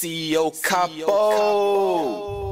CEO Capo.